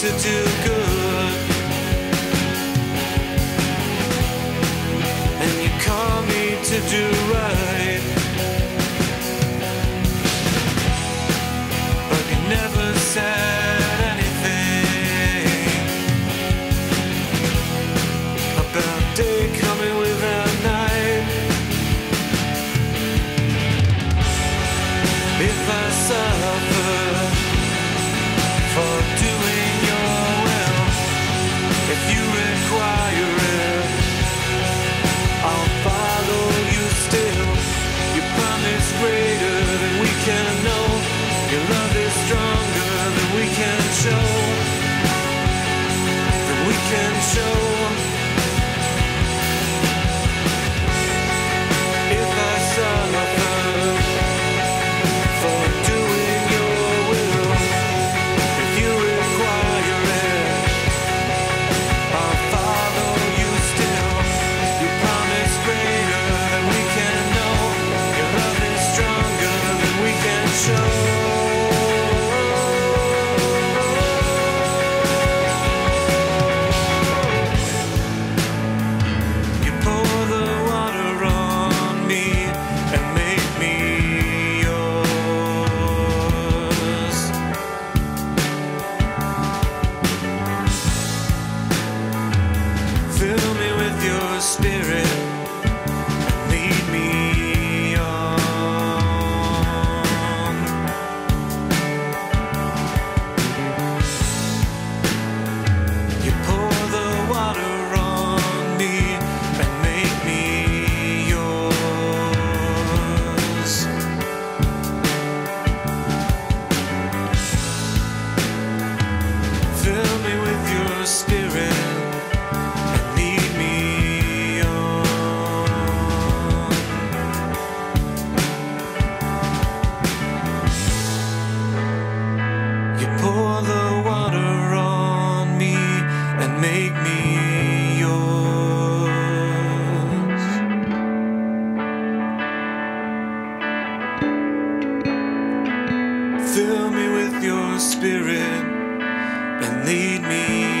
to do good. And you call me to do right. But you never said anything about day coming without night. If I suffer for doing show. That we can show. your spirit. You pour the water on me and make me yours. Fill me with your spirit and lead me.